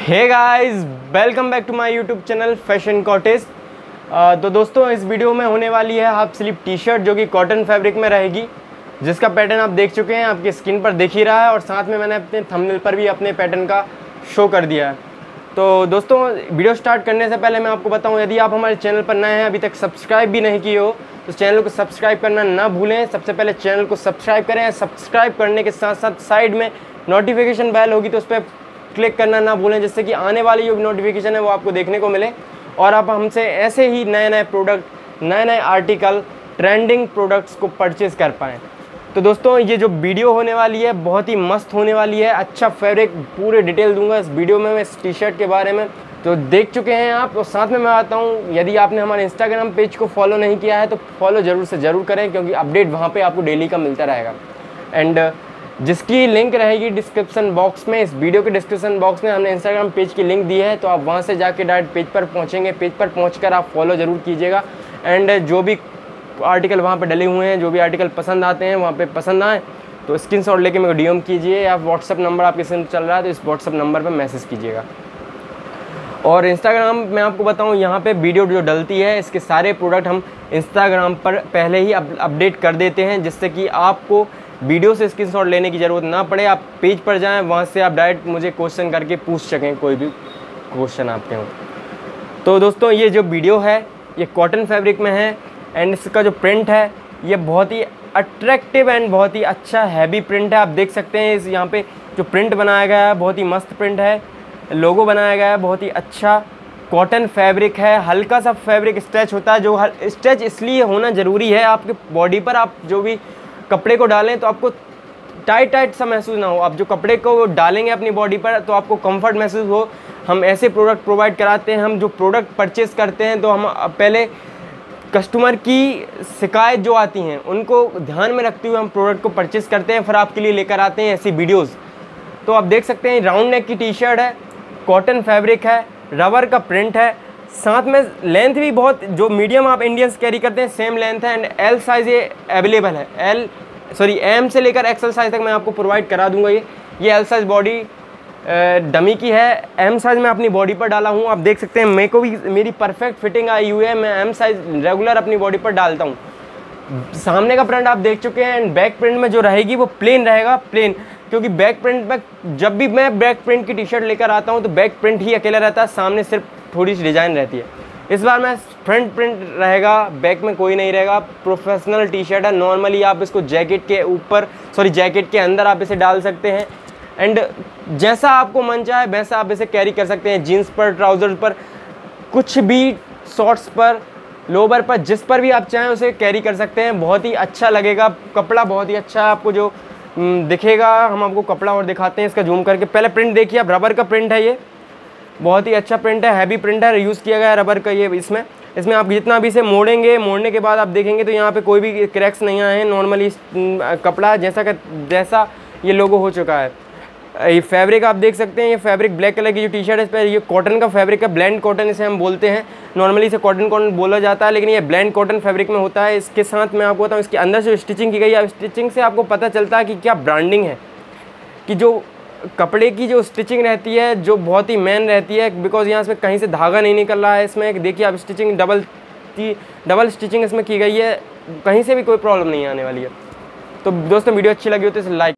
Hey guys welcome back to my YouTube channel fashion cottage तो दोस्तों, इस video में होने वाली है हाफ़ स्लीप टी शर्ट जो कि कॉटन फैब्रिक में रहेगी, जिसका पैटर्न आप देख चुके हैं, आपकी स्किन पर देख ही रहा है और साथ में मैंने अपने थंबनेल पर भी अपने पैटर्न का शो कर दिया है। तो दोस्तों वीडियो स्टार्ट करने से पहले मैं आपको बताऊँ, यदि आप हमारे चैनल पर नए हैं, अभी तक सब्सक्राइब भी नहीं किए हो तो चैनल को सब्सक्राइब करना ना भूलें। सबसे पहले चैनल को सब्सक्राइब करें सब्सक्राइब करने के साथ साथ साइड में नोटिफिकेशन बैल होगी तो उस पर क्लिक करना ना भूलें, जिससे कि आने वाली जो नोटिफिकेशन है वो आपको देखने को मिले। और आप हमसे ऐसे ही नए नए प्रोडक्ट नए नए आर्टिकल ट्रेंडिंग प्रोडक्ट्स को परचेज़ कर पाएँ। तो दोस्तों, ये जो वीडियो होने वाली है, बहुत ही मस्त होने वाली है। अच्छा फैब्रिक पूरे डिटेल दूँगा इस वीडियो में मैं इस टी शर्ट के बारे में। तो देख चुके हैं आप, और साथ में मैं आता हूँ। यदि आपने हमारे इंस्टाग्राम पेज को फॉलो नहीं किया है तो फॉलो ज़रूर से ज़रूर करें, क्योंकि अपडेट वहाँ पर आपको डेली का मिलता रहेगा। एंड जिसकी लिंक रहेगी डिस्क्रिप्शन बॉक्स में। इस वीडियो के डिस्क्रिप्शन बॉक्स में हमने इंस्टाग्राम पेज की लिंक दी है तो आप वहाँ से जाके डायरेक्ट पेज पर पहुँचेंगे। पेज पर पहुँच आप फॉलो ज़रूर कीजिएगा। एंड जो भी आर्टिकल वहाँ पर डले हुए हैं, जो भी आर्टिकल पसंद आते हैं, वहाँ पर पसंद आएँ तो स्क्रीन शॉट लेके मेरे को कीजिए या व्हाट्सअप नंबर आपके सिम चल रहा है तो इस व्हाट्सअप नंबर पर मैसेज कीजिएगा। और इंस्टाग्राम मैं आपको बताऊँ, यहाँ पे वीडियो जो डलती है, इसके सारे प्रोडक्ट हम इंस्टाग्राम पर पहले ही अपडेट कर देते हैं, जिससे कि आपको वीडियो से स्क्रीनशॉट लेने की ज़रूरत ना पड़े, आप पेज पर जाएँ, वहाँ से आप डायरेक्ट मुझे क्वेश्चन करके पूछ सकें, कोई भी क्वेश्चन आपके हो। तो दोस्तों, ये जो वीडियो है, ये कॉटन फैब्रिक में है एंड इसका जो प्रिंट है, ये बहुत ही अट्रैक्टिव एंड बहुत ही अच्छा हैवी प्रिंट है। आप देख सकते हैं इस यहाँ पे जो प्रिंट बनाया गया है, बहुत ही मस्त प्रिंट है लोगो बनाया गया है, बहुत ही अच्छा कॉटन फैब्रिक है। हल्का सा फैब्रिक स्ट्रेच होता है, जो हर स्ट्रेच इसलिए होना ज़रूरी है, आपके बॉडी पर, आप जो भी कपड़े को डालें तो आपको टाइट टाइट सा महसूस ना हो। आप जो कपड़े को डालेंगे अपनी बॉडी पर तो आपको कंफर्ट महसूस हो। हम ऐसे प्रोडक्ट प्रोवाइड कराते हैं, हम जो प्रोडक्ट परचेज़ करते हैं तो हम पहले कस्टमर की शिकायत जो आती हैं, उनको ध्यान में रखते हुए हम प्रोडक्ट को परचेज़ करते हैं, फिर आपके लिए लेकर आते हैं ऐसी वीडियोज़ तो आप देख सकते हैं राउंड नेक की टी शर्ट है कॉटन फैब्रिक है रबर का प्रिंट है। साथ में लेंथ भी बहुत, जो मीडियम आप इंडियंस कैरी करते हैं सेम लेंथ है एंड एल साइज़ ये अवेलेबल है। एल सॉरी एम से लेकर एक्सल साइज़ तक मैं आपको प्रोवाइड करा दूँगा ये। ये एल साइज़ बॉडी डमी की है। एम साइज़ मैं अपनी बॉडी पर डाला हूँ। आप देख सकते हैं, मेरे को भी मेरी परफेक्ट फिटिंग आई हुई है। मैं एम साइज़ रेगुलर अपनी बॉडी पर डालता हूँ। सामने का प्रिंट आप देख चुके हैं एंड बैक प्रिंट में जो रहेगी वो प्लेन रहेगा प्लेन क्योंकि बैक प्रिंट में जब भी मैं बैक प्रिंट की टी शर्ट लेकर आता हूँ तो बैक प्रिंट ही अकेला रहता है। सामने सिर्फ़ थोड़ी सी डिज़ाइन रहती है। इस बार मैं फ्रंट प्रिंट रहेगा, बैक में कोई नहीं रहेगा, प्रोफेशनल टी शर्ट है नॉर्मली आप इसको जैकेट के ऊपर सॉरी जैकेट के अंदर आप इसे डाल सकते हैं। एंड जैसा आपको मन चाहे, वैसा आप इसे कैरी कर सकते हैं जीन्स पर ट्राउज़र पर, कुछ भी शॉर्ट्स पर लोवर पर, जिस पर भी आप चाहें उसे कैरी कर सकते हैं। बहुत ही अच्छा लगेगा, कपड़ा बहुत ही अच्छा आपको जो दिखेगा, हम आपको कपड़ा और दिखाते हैं इसका जूम करके। पहले प्रिंट देखिए आप रबर का प्रिंट है ये। बहुत ही अच्छा प्रिंट है हैवी प्रिंट है यूज़ किया गया है रबर का ये इसमें। इसमें आप जितना भी इसे मोड़ेंगे, मोड़ने के बाद आप देखेंगे तो यहाँ पे कोई भी क्रैक्स नहीं आए हैं नॉर्मली कपड़ा जैसा का, जैसा ये लोगो हो चुका है। ये फैब्रिक आप देख सकते हैं, ये फैब्रिक ब्लैक कलर की जो टी शर्ट है, इस पर ये कॉटन का फैब्रिक है ब्लैंड कॉटन इसे हम बोलते हैं। नॉर्मली इसे कॉटन कॉटन बोला जाता है, लेकिन ये ब्लैंड कॉटन फैब्रिक में होता है। इसके साथ मैं आपको बताऊँ, इसके अंदर से स्टिचिंग की गई है स्टिचिंग से आपको पता चलता है कि क्या ब्रांडिंग है। कि जो कपड़े की जो स्टिचिंग रहती है, जो बहुत ही मेन रहती है बिकॉज़ यहाँ से कहीं से धागा नहीं निकल रहा है, इसमें देखिए आप स्टिचिंग डबल की डबल स्टिचिंग इसमें की गई है, कहीं से भी कोई प्रॉब्लम नहीं आने वाली है। तो दोस्तों, वीडियो अच्छी लगी हो तो इसे लाइक